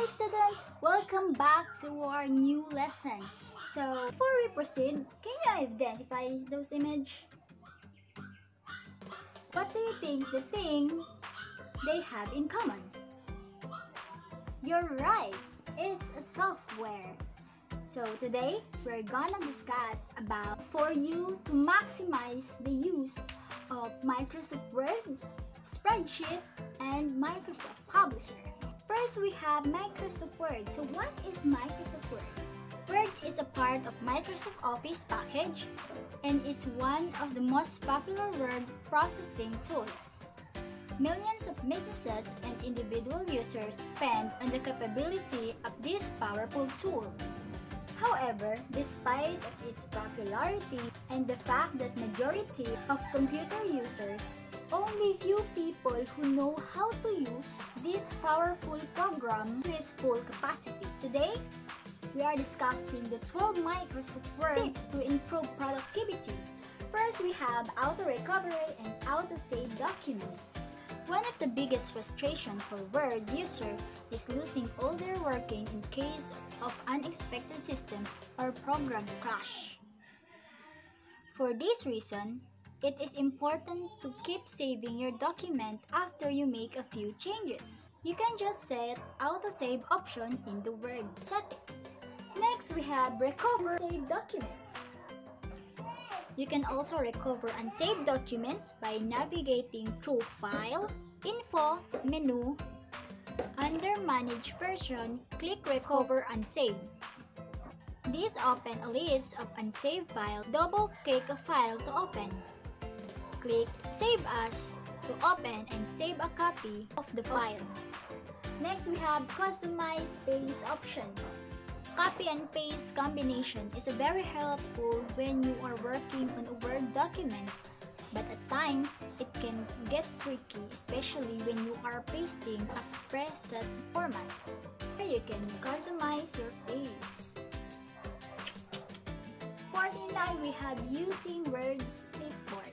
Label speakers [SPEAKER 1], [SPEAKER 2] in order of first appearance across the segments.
[SPEAKER 1] Hi students! Welcome back to our new lesson. So, before we proceed, can you identify those images? What do you think the thing they have in common? You're right! It's a software. So today, we're gonna discuss about for you to maximize the use of Microsoft Word, Spreadsheet, and Microsoft Publisher. First, we have Microsoft Word. So what is Microsoft Word? Word is a part of Microsoft Office package and is one of the most popular word processing tools. Millions of businesses and individual users depend on the capability of this powerful tool. However, despite its popularity and the fact that majority of computer users, only few people who know how to use this powerful program to its full capacity. Today, we are discussing the 12 Microsoft tips to improve productivity. First, we have auto recovery and auto save document. One of the biggest frustration for Word user is losing all their working in case of unexpected system or program crash. For this reason, it is important to keep saving your document after you make a few changes. You can just set auto-save option in the Word settings. Next, we have Recover Save Documents. You can also recover unsaved documents by navigating through File, Info, Menu, under Manage Version, click Recover Unsaved. This open a list of unsaved files. Double-click a file to open. Click Save As to open and save a copy of the file. Next, we have Customize Paste option. Copy and paste combination is very helpful when you are working on a Word document, but at times it can get tricky, especially when you are pasting a preset format. Here you can customize your paste. 49 we have using Word Clipboard.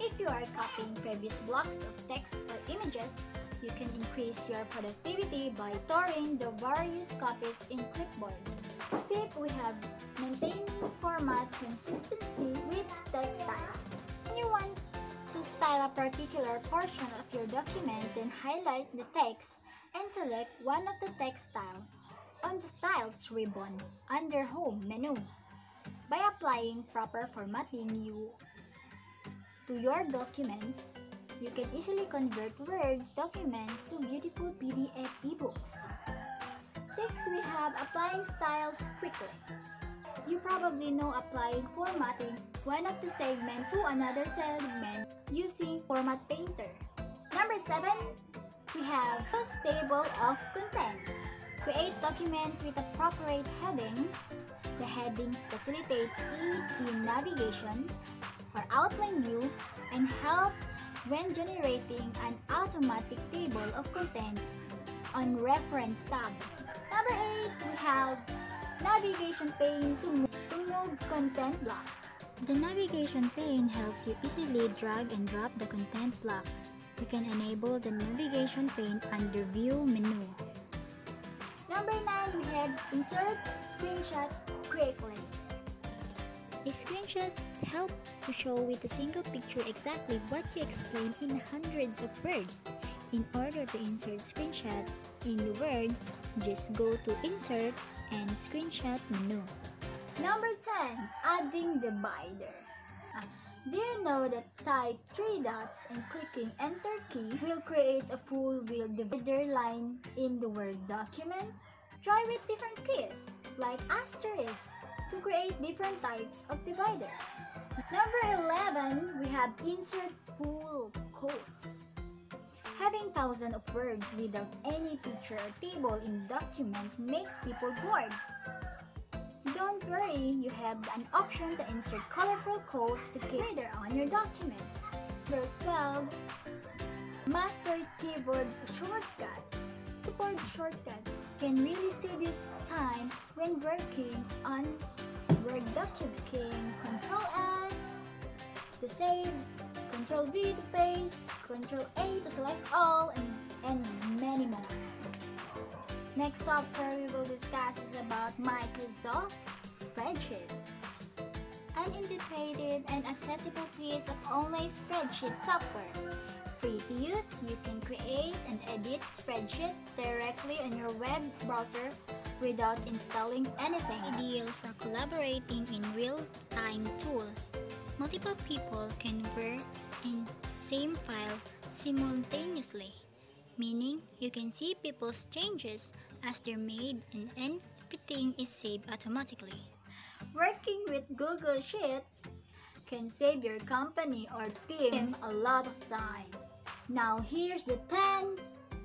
[SPEAKER 1] If you are copying previous blocks of text or images, you can increase your productivity by storing the various copies in Clipboard. Fifth, we have maintaining format consistency with text style. When you want to style a particular portion of your document, then highlight the text and select one of the text style on the Styles ribbon under Home menu. By applying proper formatting you to your documents, you can easily convert Word's documents to beautiful PDF ebooks. Six, we have applying styles quickly. You probably know applying formatting one of the segment to another segment using Format Painter. Number 7, we have use table of content. Create document with appropriate headings. The headings facilitate easy navigation or outline view and help when generating an automatic table of content on Reference tab. Number 8, we have navigation pane to move, to move content block. The navigation pane helps you easily drag and drop the content blocks. You can enable the navigation pane under View menu. Number 9, we have Insert Screenshot Quickly. A screenshot help to show with a single picture exactly what you explained in hundreds of words. In order to insert screenshot in the Word, just go to Insert and Screenshot menu. Number 10. Adding divider. Uh, do you know that type 3 dots and clicking Enter key will create a full wheel divider line in the Word document? Try with different keys, like asterisk, to create different types of divider. Number 11, we have Insert Pull Quotes. Having thousands of words without any picture or table in document makes people bored. Don't worry, you have an option to insert colorful quotes to keep reader on your document. Number 12. Master keyboard shortcuts. Can really save you time when working on Word document. Control S to save Control V to paste, Control A to select all, and, and many more. Next software we will discuss is about Microsoft Spreadsheet. An intuitive and accessible piece of online spreadsheet software. Free to use, you can create and edit spreadsheet directly on your web browser without installing anything.
[SPEAKER 2] Ideal for collaborating in real-time tool. Multiple people can work in same file simultaneously, meaning you can see people's changes as they're made and everything is saved automatically.
[SPEAKER 1] Working with Google Sheets can save your company or team a lot of time. Now here's the 10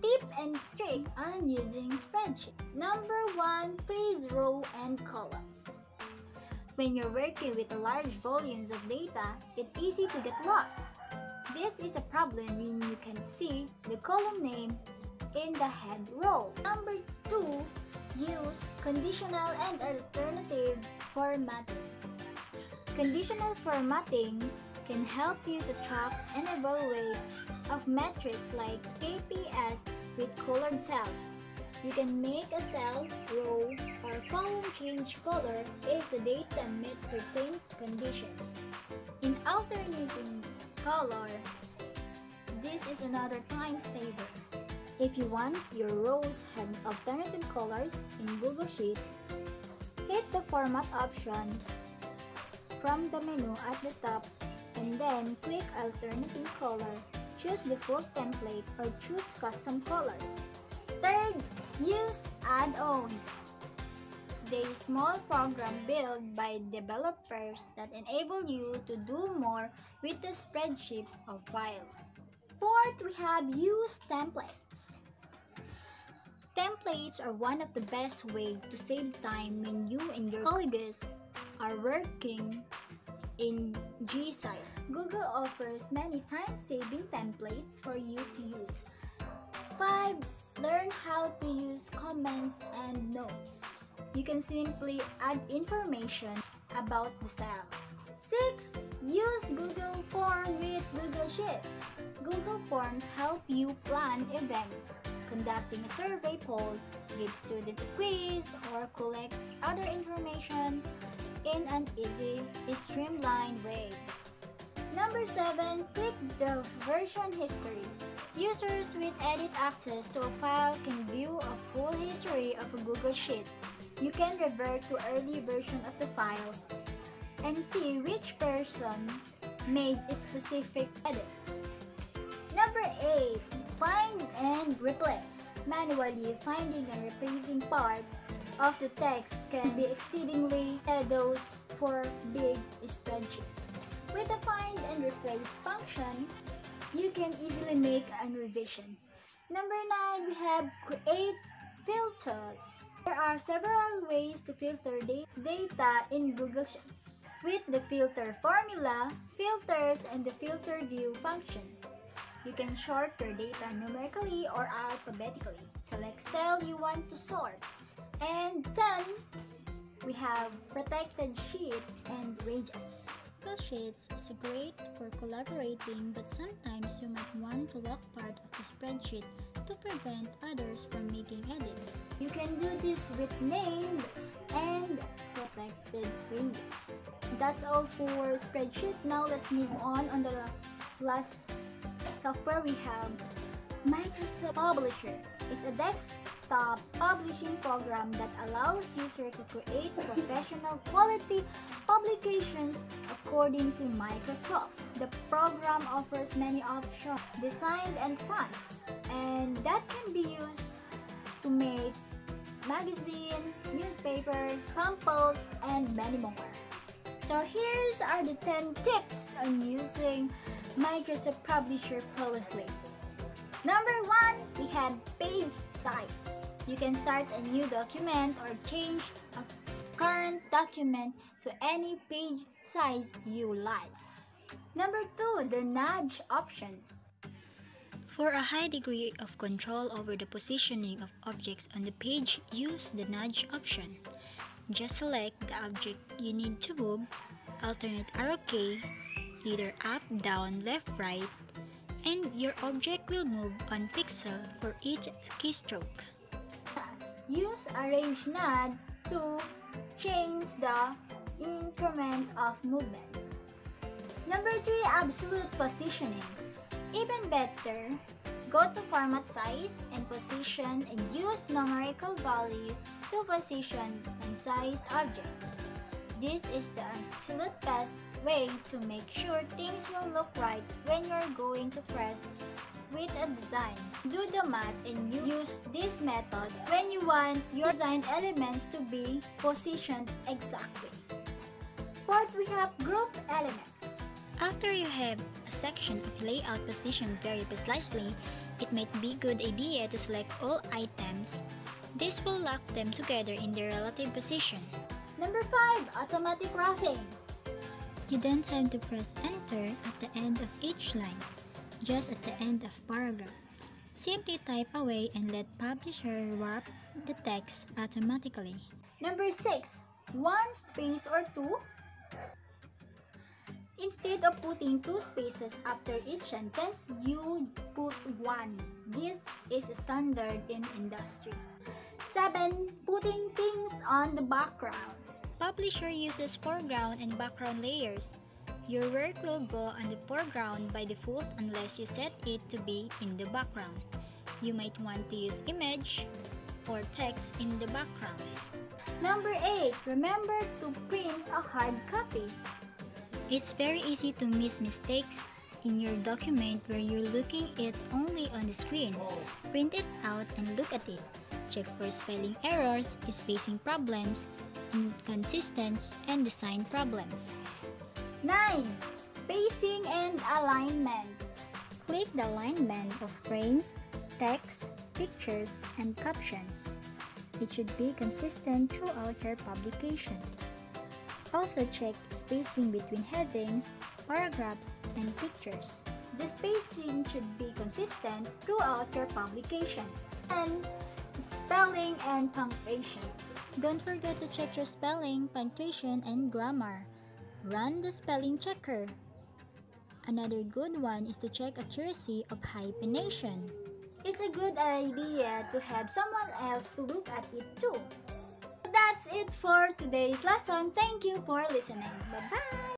[SPEAKER 1] tip and trick on using spreadsheet. Number 1. Freeze row and columns. When you're working with large volumes of data, it's easy to get lost. This is a problem when you can see the column name in the head row. Number 2. Use conditional and alternative formatting. Conditional formatting can help you to track and evaluate of metrics like KPIs with colored cells. You can make a cell, row, or column change color if the data meets certain conditions. In alternating color, this is another time saver. If you want your rows have alternative colors in Google Sheet, hit the Format option from the menu at the top and then click Alternating Color. Choose default template or choose custom colors. Third, use add-ons. They small program built by developers that enable you to do more with the spreadsheet or file. Fourth, we have use templates. Templates are one of the best way to save time when you and your colleagues are working in G-Suite. Google offers many time-saving templates for you to use. 5. Learn how to use comments and notes. You can simply add information about the cell. 6. Use Google Form with Google Sheets. Google Forms help you plan events, conducting a survey poll, give student a quiz, or collect other information in an easy, streamlined way. Number 7. Click the version history. Users with edit access to a file can view a full history of a Google Sheet. You can revert to early version of the file and see which person made specific edits. Number 8. Find and replace. Manually finding and replacing part of the text can be exceedingly uh, tedious for big spreadsheets. With the find and replace function, you can easily make a revision. Number 9, we have create filters. There are several ways to filter data in Google Sheets. With the filter formula, filters, and the filter view function. You can sort your data numerically or alphabetically. Select cell you want to sort. And then, we have protected sheet and ranges.
[SPEAKER 2] Google Sheets is great for collaborating but sometimes you might want to lock part of the spreadsheet to prevent others from making edits.
[SPEAKER 1] You can do this with named and protected ranges. That's all for spreadsheet. Now let's move on on the last software we have Microsoft Publisher is a desktop publishing program that allows users to create professional quality publications according to Microsoft. The program offers many options, designs, and fonts, and that can be used to make magazine, newspapers, samples, and many more. So here's are the 10 tips on using Microsoft Publisher flawlessly. Number one, we have page size. You can start a new document or change a current document to any page size you like. Number two, the nudge option.
[SPEAKER 2] For a high degree of control over the positioning of objects on the page, use the nudge option. Just select the object you need to move, alternate arrow key, either up, down, left, right, and your object will move one pixel for each keystroke.
[SPEAKER 1] Use arrange node to change the increment of movement. Number 3. Absolute positioning. Even better, go to format size and position and use numerical value to position and size object. This is the absolute best way to make sure things will look right when you're going to press with a design. Do the math and use this method when you want your design elements to be positioned exactly. Fourth, we have group elements.
[SPEAKER 2] After you have a section of layout positioned very precisely, it might be good idea to select all items. This will lock them together in their relative position.
[SPEAKER 1] Number 5. Automatic wrapping.
[SPEAKER 2] You don't have to press enter at the end of each line, just at the end of paragraph. Simply type away and let publisher wrap the text automatically.
[SPEAKER 1] Number 6. One space or two. Instead of putting two spaces after each sentence, you put one. This is standard in industry. 7. Putting things on the background.
[SPEAKER 2] Publisher uses foreground and background layers. Your work will go on the foreground by default unless you set it to be in the background. You might want to use image or text in the background.
[SPEAKER 1] Number 8. Remember to print a hard copy.
[SPEAKER 2] It's very easy to miss mistakes in your document where you're looking it only on the screen. Print it out and look at it. Check for spelling errors, spacing problems, inconsistencies, and design problems.
[SPEAKER 1] 9. Spacing and alignment.
[SPEAKER 2] Click the alignment of frames, text, pictures, and captions. It should be consistent throughout your publication. Also check spacing between headings, paragraphs, and pictures.
[SPEAKER 1] The spacing should be consistent throughout your publication. And spelling and punctuation.
[SPEAKER 2] Don't forget to check your spelling, punctuation, and grammar. Run the spelling checker. Another good one is to check accuracy of hyphenation.
[SPEAKER 1] It's a good idea to have someone else to look at it too. That's it for today's lesson. Thank you for listening. Bye-bye!